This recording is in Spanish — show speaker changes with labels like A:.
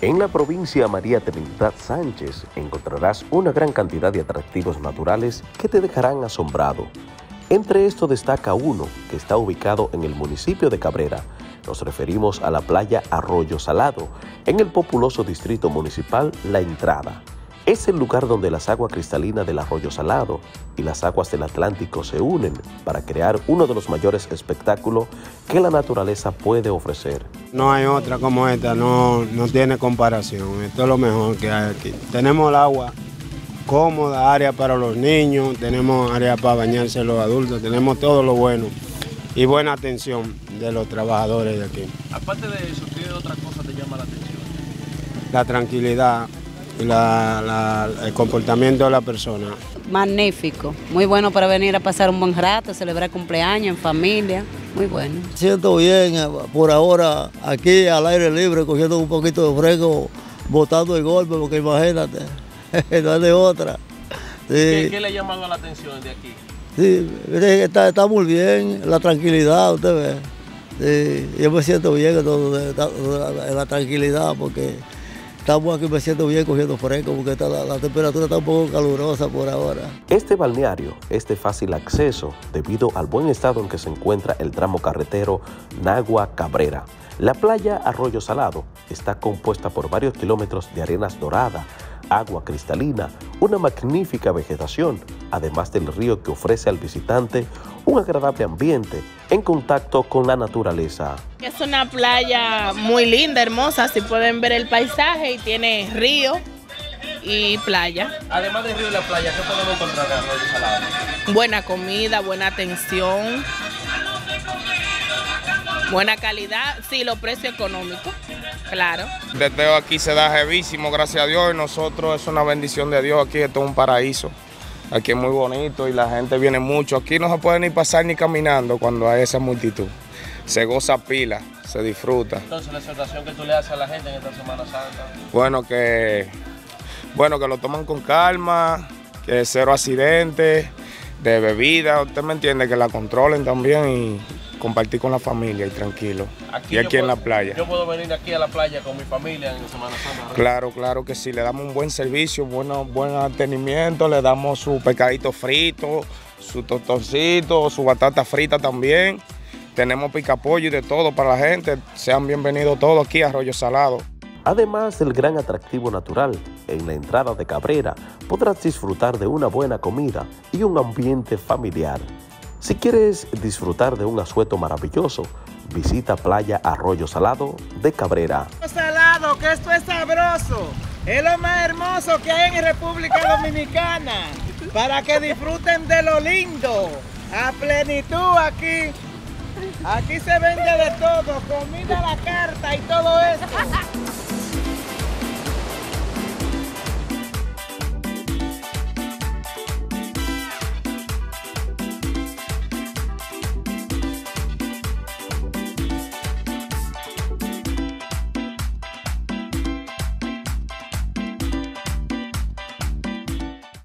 A: En la provincia María Trinidad Sánchez encontrarás una gran cantidad de atractivos naturales que te dejarán asombrado. Entre estos destaca uno que está ubicado en el municipio de Cabrera. Nos referimos a la playa Arroyo Salado, en el populoso distrito municipal La Entrada. Es el lugar donde las aguas cristalinas del arroyo salado y las aguas del Atlántico se unen para crear uno de los mayores espectáculos que la naturaleza puede ofrecer.
B: No hay otra como esta, no, no tiene comparación. Esto es lo mejor que hay aquí. Tenemos el agua cómoda, área para los niños, tenemos área para bañarse los adultos, tenemos todo lo bueno y buena atención de los trabajadores de aquí.
C: Aparte de eso, ¿qué otra cosa te llama la atención?
B: La tranquilidad, la, el comportamiento de la persona.
D: Magnífico, muy bueno para venir a pasar un buen rato, celebrar cumpleaños en familia, muy bueno.
E: Siento bien eh, por ahora aquí al aire libre, cogiendo un poquito de fresco, botando el golpe, porque imagínate, no hay de otra.
C: ¿Qué, le ha llamado la atención de aquí?
E: Sí, está, está muy bien, la tranquilidad, usted ve. Sí, yo me siento bien en la tranquilidad porque estamos aquí me siento bien cogiendo fresco porque la, temperatura está un poco calurosa por ahora.
A: Este balneario es de fácil acceso debido al buen estado en que se encuentra el tramo carretero Nagua Cabrera. La playa Arroyo Salado está compuesta por varios kilómetros de arenas doradas, agua cristalina, una magnífica vegetación, además del río que ofrece al visitante un agradable ambiente en contacto con la naturaleza.
F: Es una playa muy linda, hermosa, si pueden ver el paisaje y tiene río y playa.
C: Además del río y la playa, ¿qué podemos encontrar en Salado?
F: Buena comida, buena atención, buena calidad, sí, los precios económicos. Claro.
G: Desde aquí se da jevísimo, gracias a Dios, y nosotros es una bendición de Dios, aquí esto es un paraíso. Aquí es muy bonito y la gente viene mucho. Aquí no se puede ni pasar ni caminando cuando hay esa multitud. Se goza pila, se disfruta.
C: Entonces, la exhortación que tú le haces a la gente en esta Semana Santa.
G: Bueno, que, bueno, que lo toman con calma, que cero accidentes, de bebida, usted me entiende, que la controlen también y compartir con la familia y tranquilo. y aquí en la playa.
C: Yo puedo venir aquí a la playa con mi familia en Semana Santa.
G: Claro, claro que sí. Le damos un buen servicio, bueno, buen mantenimiento, le damos su pescadito frito, su tostoncito, su batata frita también. Tenemos picapollo y de todo para la gente. Sean bienvenidos todos aquí a Arroyo Salado.
A: Además del gran atractivo natural, en la entrada de Cabrera podrás disfrutar de una buena comida y un ambiente familiar. Si quieres disfrutar de un asueto maravilloso, visita Playa Arroyo Salado de Cabrera.
H: Salado, que esto es sabroso. Es lo más hermoso que hay en República Dominicana. Para que disfruten de lo lindo. A plenitud aquí. Aquí se vende de todo. Comida a la carta y todo eso.